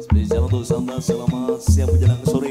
Seperti zaman tuh sanda selama siang menjelang sore.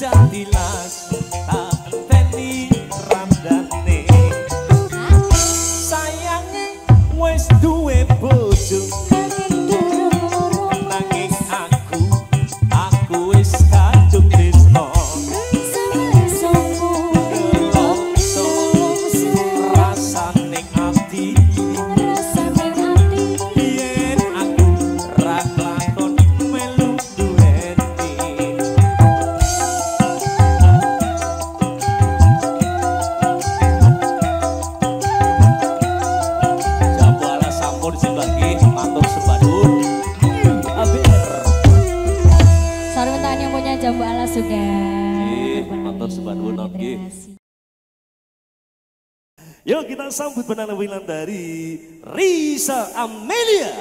cantik sambut penampilan dari Risa Amelia.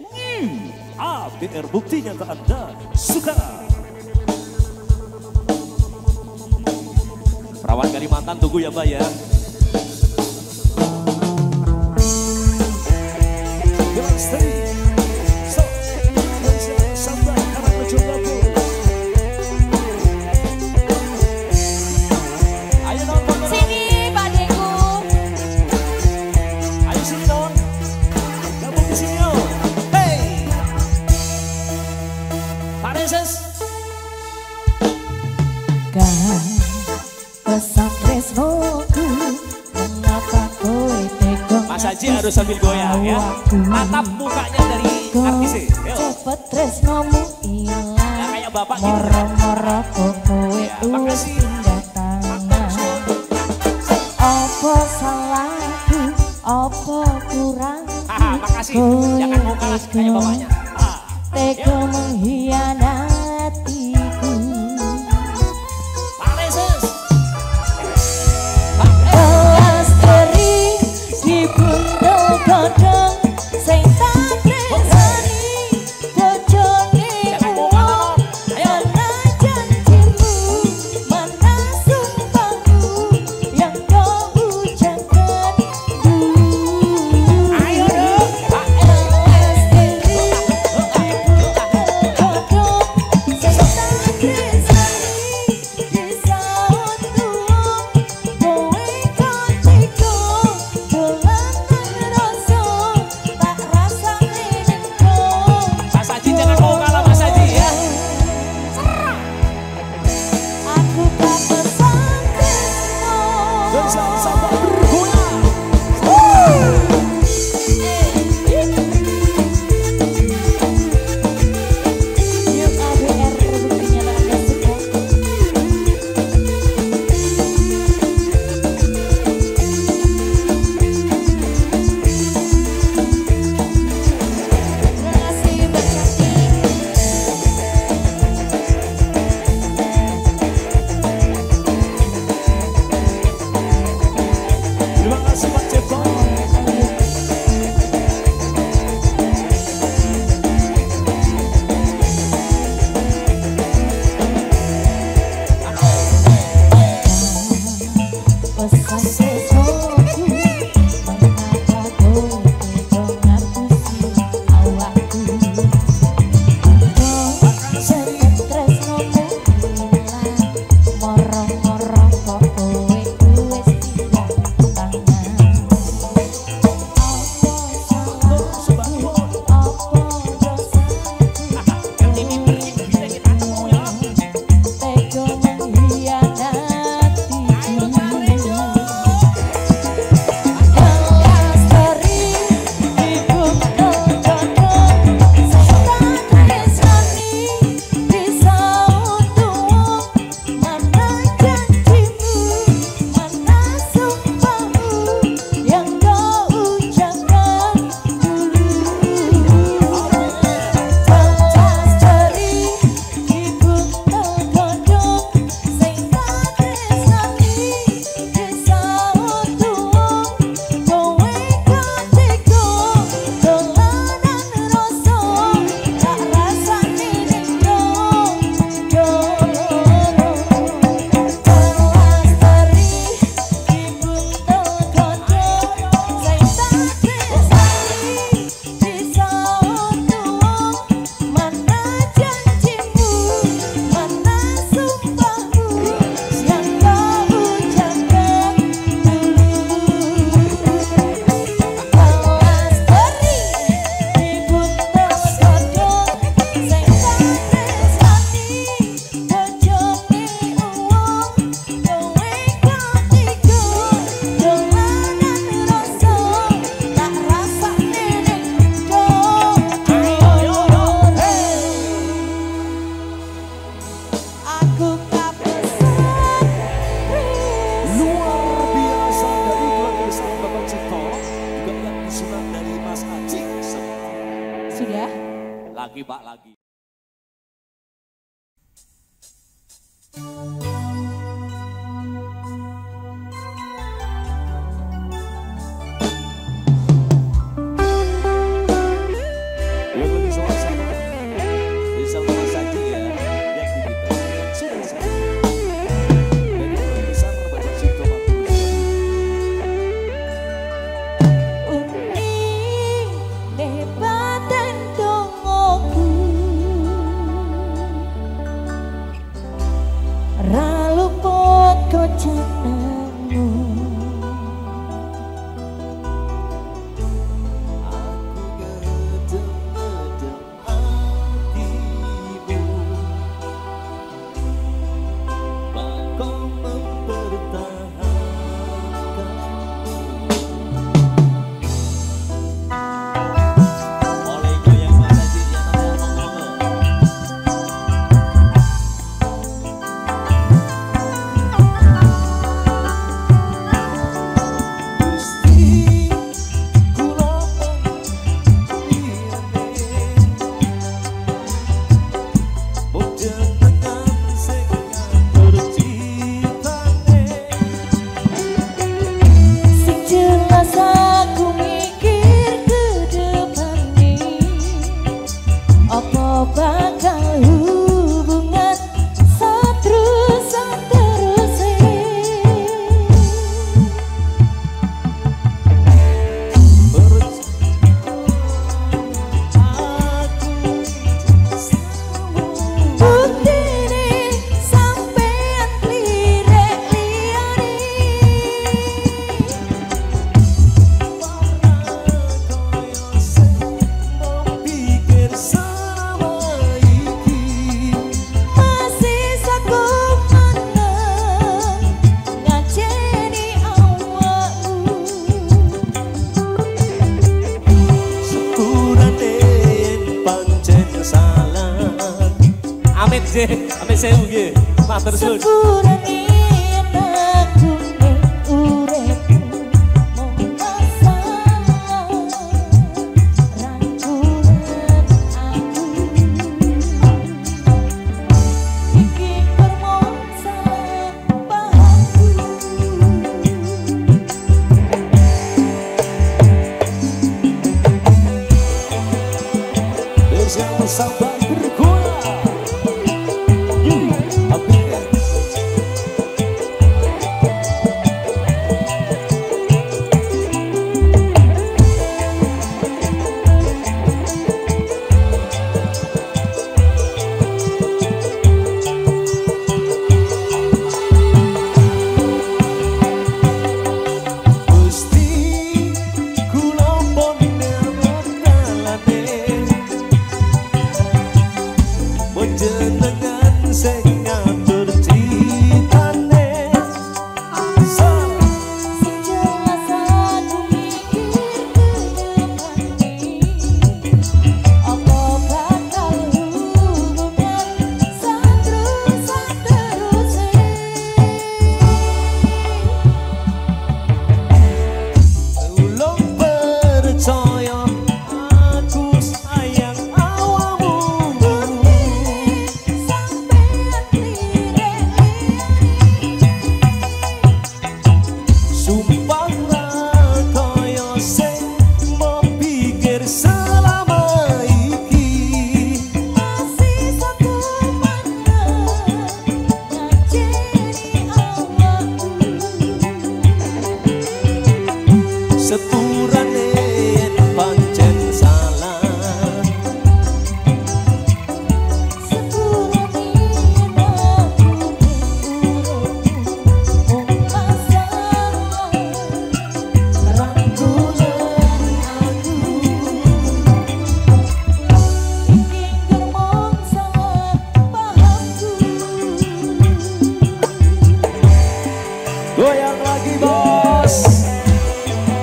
Hmm, ABR buktinya ke Anda. Suka. Perawat Kalimantan tunggu ya Mbak ya. sambil goyang ya. Tatap mukanya dari artisnya. Cepet tresnomu hilang. Kayak bapak gitu. Moro-moro kowe. Iya,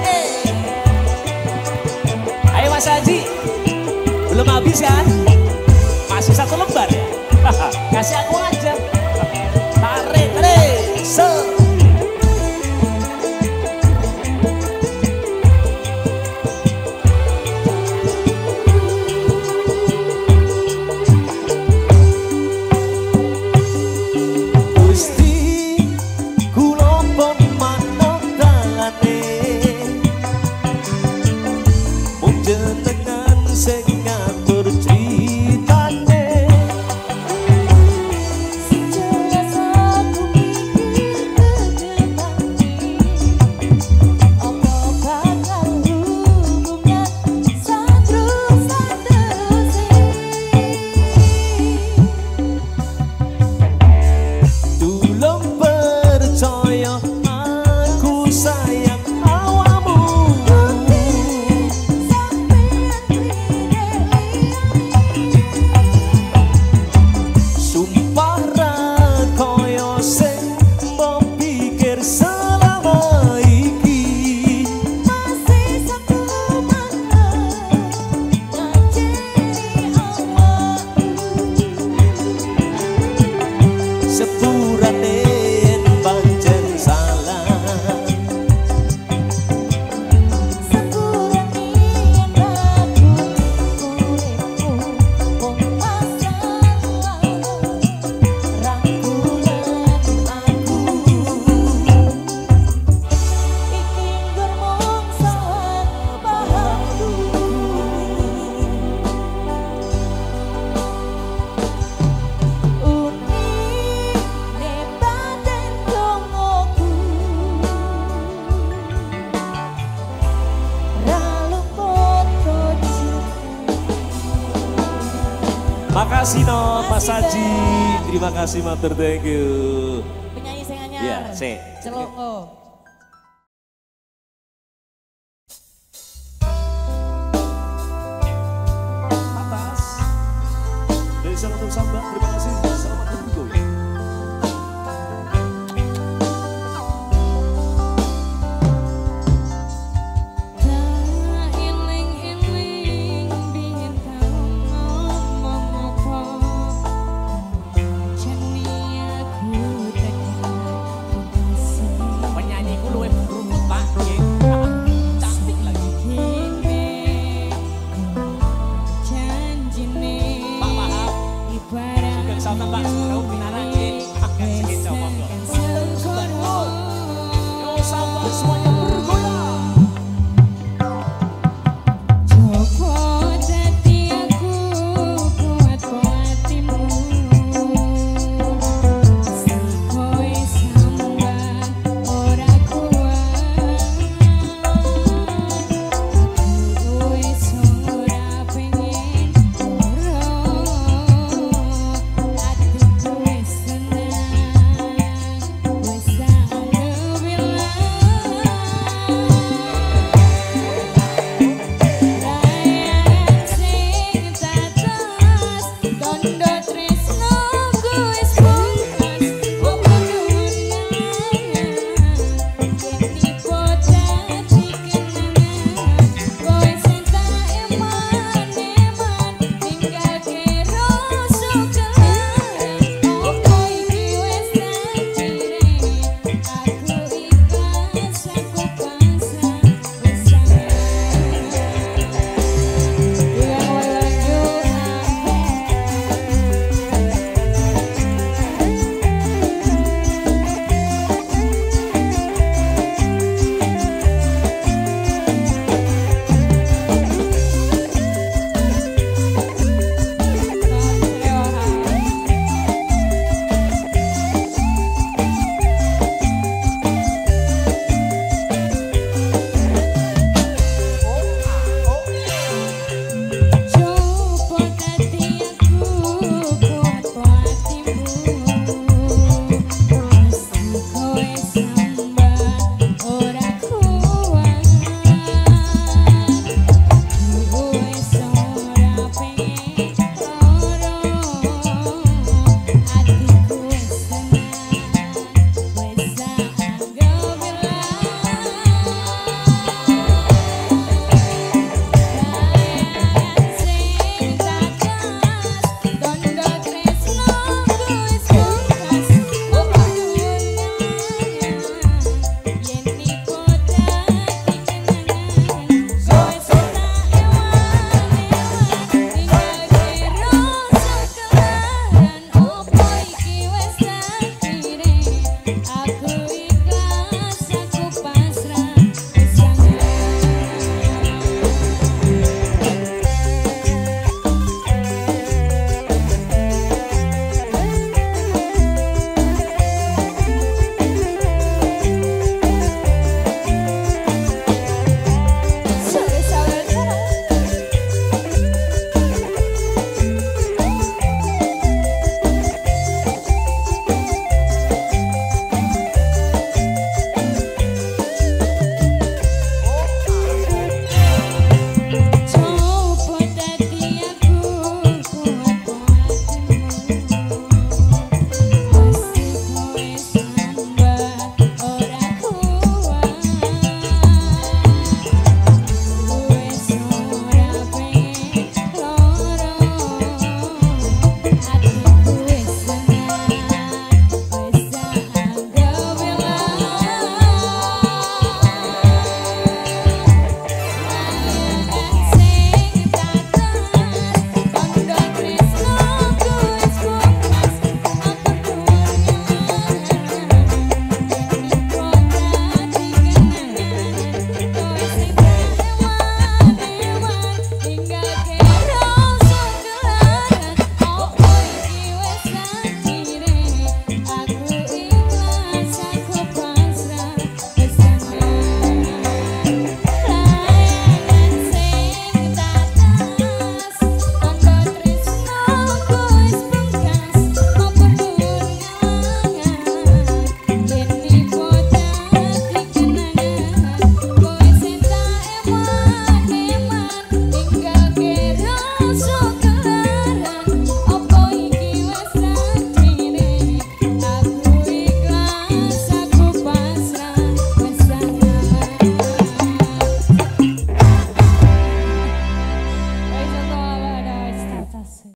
Eh. Ayo Mas Haji. Belum habis ya Masih satu lembar ya? Kasih aku aja. Makasih no Mas Haji. Terima kasih Mater, thank you. Penyanyi saya anyar. Iya, yeah, Celongo.